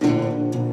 I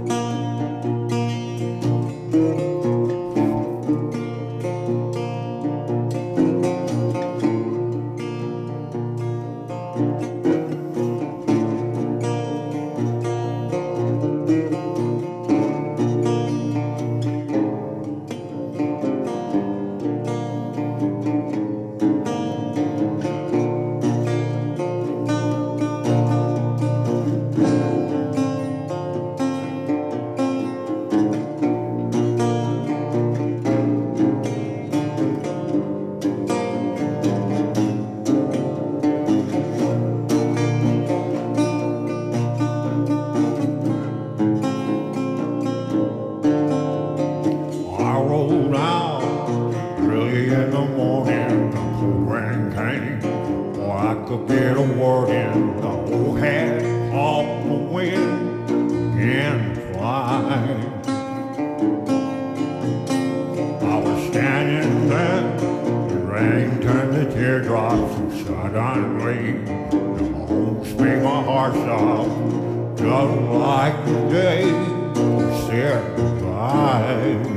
could get a word in. The whole hat off the wind and fly. I was standing there, the rain turned to teardrops, and suddenly the moon made my heart stop, just like the day said goodbye.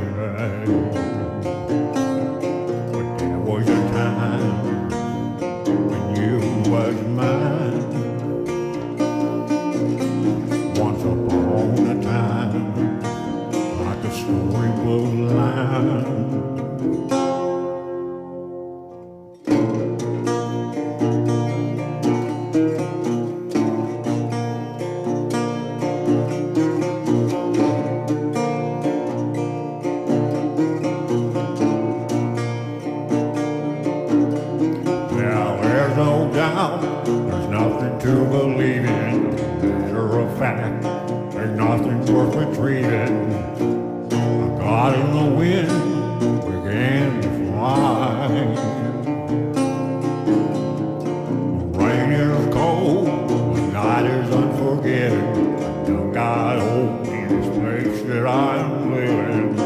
There's no doubt, there's nothing to believe in. Matter of fact, Old in this place that I'm living.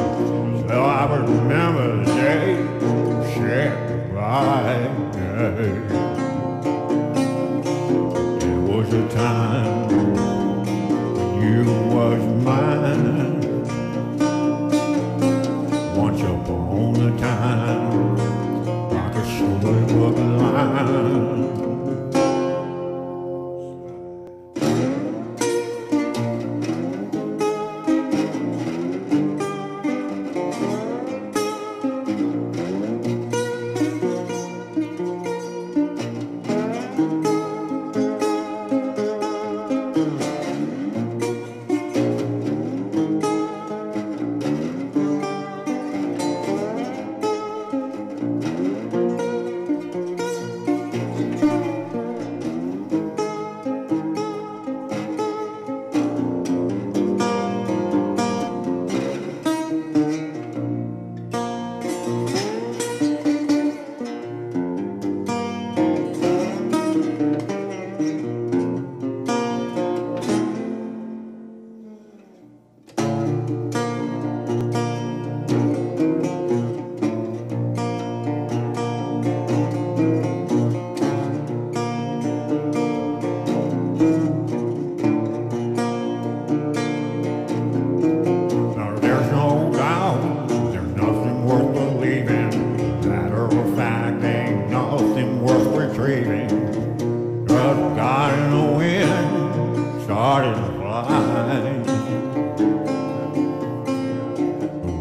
So I remember the day we said goodbye. There was a time Now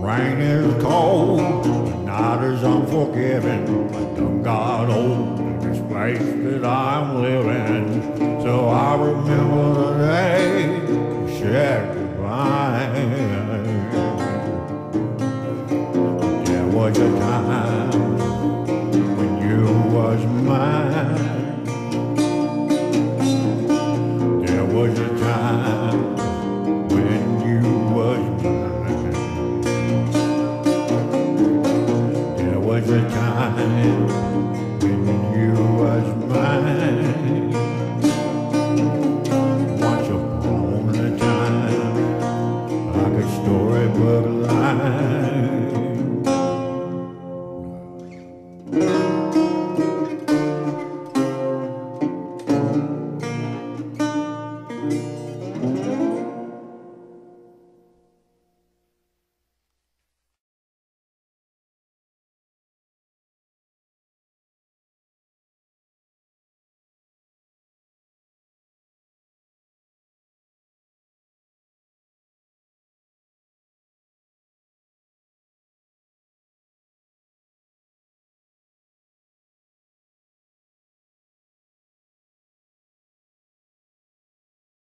rain is cold, the night is unforgiving. I done got old in this place that I'm living. So I remember every time.